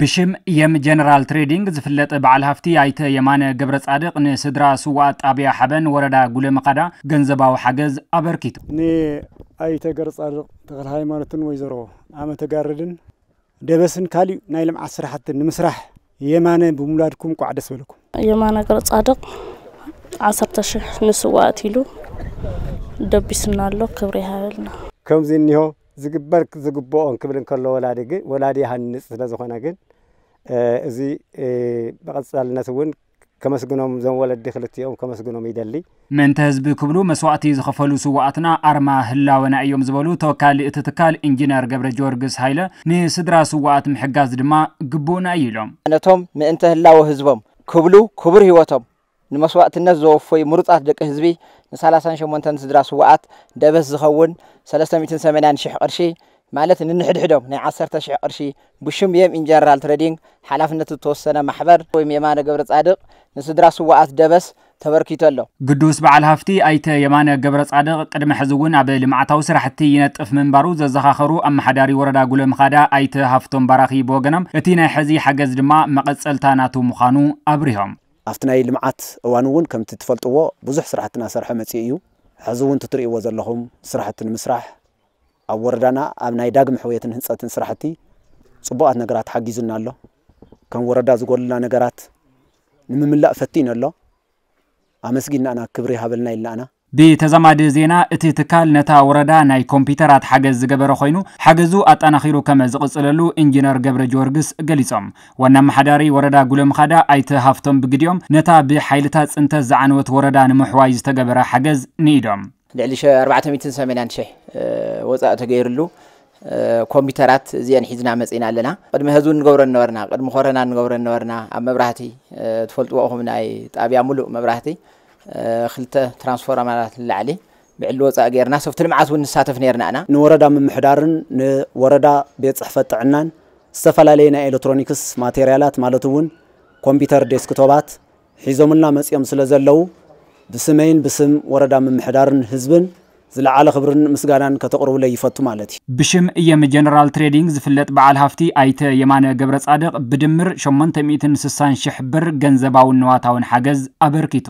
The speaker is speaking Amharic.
ብሽም የም ጀነራል ትሬዲንግ ዝፍለጥ በዓል ሃፍቲ ኣይተ የማነ ገብረ ጻድቕ ንስድራ ስዋእ ጣብያ ሓበን ወረዳ ጉለ መኻዳ ገንዘባዊ ሓገዝ ኣበርኪቱ ንኣይተ ገብረ ጻድቕ ተኽለ ሃይማኖትን ወይዘሮ ኣመተ ጋርድን ደበስን ካሊእ ናይ ልምዓት ስራሕቲ ንምስራሕ የማነ ብምውላድኩም እንቋዕ ደስ በለኩም? የማነ ገብረ ጻድቕ ዓሰርተ ሽሕ ንስዋእት ኢሉ ደቢስና ኣሎ ክብሪ ይሃበልና ከምዚ እኒሆ ዝግበር ዝግብኦን ክብል እንከሎ ወላዲ ግን ወላዲ ሃንፅ ስለ ዝኾነ ግን እዚ ብቐጻልነት እውን ከመስግኖም እዞም ወለዲ ክልቲኦም ከመስግኖም ይደሊ። ምእንተ ህዝቢ ክብሉ መስዋእቲ ዝኸፈሉ ስዋኣትና ኣርማ ህላወና እዮም ዝበሉ ተወካሊ እቲ ትካል ኢንጂነር ገብረ ጊወርግስ ሃይለ ንስድራ ስዋኣት ምሕጋዝ ድማ ግቡእና እዩ ኢሎም። ነቶም ምእንተ ህላወ ህዝቦም ክብሉ ክቡር ህይወቶም ንመስዋእትነት ዘወፈዩ ምሩፃት ደቂ ህዝቢ ን38 ስድራ ስዋኣት ደበስ ዝኸውን 380 ሽሕ ቅርሺ ማለት ንንሕድሕዶም ናይ 10 ሽሕ ቅርሺ ብሽም የም ኢንጀነራል ትሬዲንግ ሓላፍነቱ ዝተወሰነ ማሕበር ወይ የማነ ገብረ ጻድቕ ንስድራ ስዋኣት ደበስ ተበርኪቱ ኣሎ ቅዱስ በዓል ሃፍቲ ኣይተ የማነ ገብረ ጻድቕ ቅድሚ ሕዚ እውን ኣብ ልምዓታዊ ስራሕቲ ይነጥፍ ምንባሩ ዘዘኻኸሩ ኣመሓዳሪ ወረዳ ጉለ ምኻዳ ኣይተ ሃፍቶም ባራኺ ብወገኖም እቲ ናይ ሕዚ ሓገዝ ድማ መቐፀልታ ናቱ ምዃኑ ኣብሪሆም ኣብቲ ናይ ልምዓት እዋን እውን ከምቲ ትፈልጥዎ ብዙሕ ስራሕቲ እናሰርሐ መፅኡ እዩ ሕዚ እውን ትትርእይዎ ዘለኹም ስራሕቲ ንምስራሕ ኣብ ወረዳና ኣብ ናይ ዳግም ሕውየትን ህንፀትን ስራሕቲ ፅቡቃት ነገራት ሓጊዙና ኣሎ ከም ወረዳ ዝጎሉና ነገራት ንምምላእ ፈቲን ኣሎ ኣመስጊናና ክብሪ ሃበልና ኢልናና ብተዛማዲ ዜና እቲ ትካል ነታ ወረዳ ናይ ኮምፒተራት ሓገዝ ዝገበረ ኮይኑ ሓገዙ ኣጠናኺሩ ከመ ዝቕፅለሉ ኢንጂነር ገብረ ጀወርግስ ገሊፆም ዋና ኣመሓዳሪ ወረዳ ጉለ ምኻዳ ኣይተ ሃፍቶም ብግዲኦም ነታ ብሓይልታት ፅንተት ዝዓነወት ወረዳ ንምሕዋይ ዝተገበረ ሓገዝ ንኢዶም። ልዕሊ 480 ሽሕ ወፃእ ተገይሩሉ ኮምፒተራት እዚአን ሒዝና መፂና ኣለና። ቅድሚ ህዝቡ ንገብሮ ነበርና ቅድሚ ኮረና ንገብሮ ነበርና። ኣብ መብራህቲ ትፈልጥዎ ኹም ናይ ጣብያ ሙሉእ መብራህቲ ክልተ ትራንስፎርመራት ንላዕሊ ብዕሊ ወፃእ ጌርና ሰብቲ ልምዓት እውን ንሳተፍ ነርና ኢና ንወረዳ ምምሕዳርን ንወረዳ ቤት ፅሕፈት ጥዕናን ዝተፈላለየ ናይ ኤሌክትሮኒክስ ማቴርያላት ማለት እውን ኮምፒተር ዴስክቶባት ሒዞምልና መፂኦም ስለ ዘለው ብስመይን ብስም ወረዳ ምምሕዳርን ህዝብን ዝለዓለ ክብርን ምስጋናን ከተቕርቡለ ይፈቱ ማለት እዩ ብሽም እየም ጀነራል ትሬዲንግ ዝፍለጥ በዓል ሃፍቲ ኣይተ የማነ ገብረ ጻድቕ ብድምር 860 ሽሕ ብር ገንዘባውን ንዋታውን ሓገዝ ኣበርኪቱ